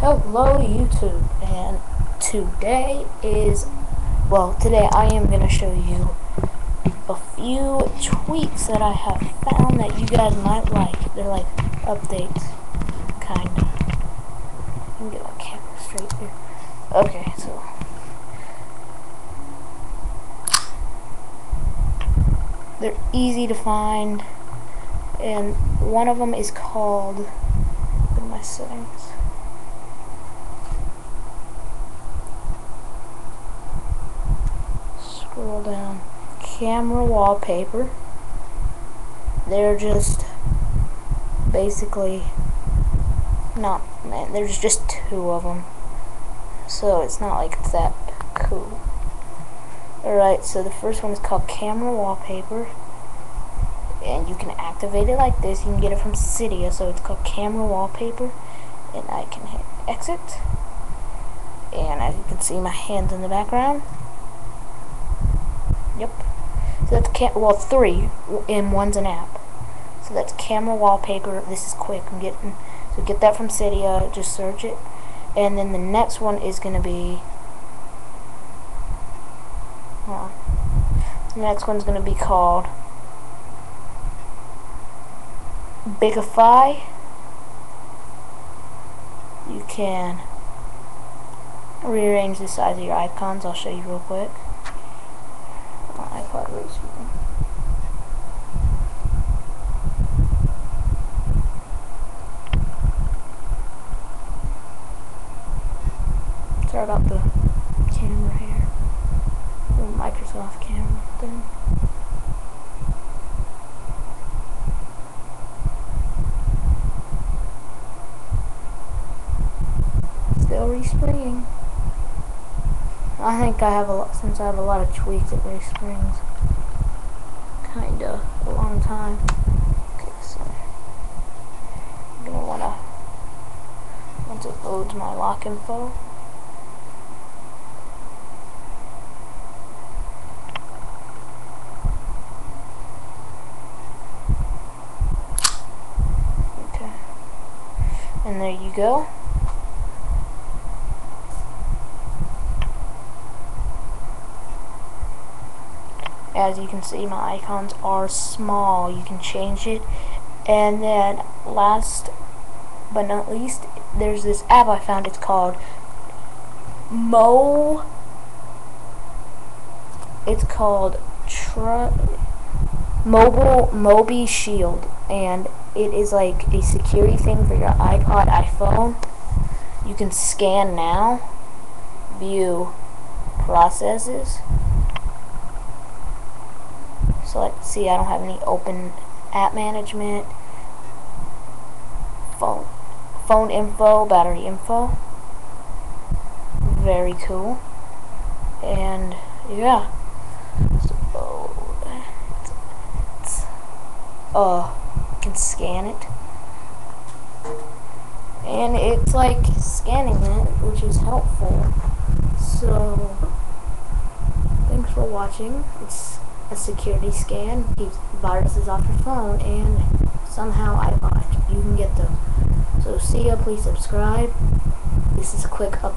Hello YouTube and today is well today I am gonna show you a few tweaks that I have found that you guys might like. They're like updates kinda. Let me get my camera straight here. Okay, so they're easy to find and one of them is called my settings scroll down. Camera wallpaper. They're just basically not man there's just two of them so it's not like it's that cool. Alright so the first one is called camera wallpaper. And you can activate it like this. You can get it from Cydia so it's called camera wallpaper. And I can hit exit. And as you can see my hands in the background Yep. So that's cam well three, and one's an app. So that's camera wallpaper. This is quick. I'm getting so get that from Cydia. Just search it, and then the next one is gonna be. Huh, the next one's gonna be called Bigify. You can rearrange the size of your icons. I'll show you real quick iPod recently. Sorry about the camera here. The Microsoft camera thing. Still respringing. I think I have a lot, since I have a lot of tweaks, it Springs. kinda a long time. Okay, so I'm gonna wanna, once it loads my lock info, okay, and there you go. As you can see my icons are small. You can change it. And then last but not least there's this app I found. It's called Mo it's called Tr Mobile MobiShield. And it is like a security thing for your iPod iPhone. You can scan now view processes so let's see, I don't have any open app management, phone, phone info, battery info. Very cool. And yeah. So it's, it's, uh, can scan it. And it's like scanning it, which is helpful. So, thanks for watching. It's a security scan, keeps viruses off your phone, and somehow I bought. You can get them. So see ya, please subscribe. This is a quick update.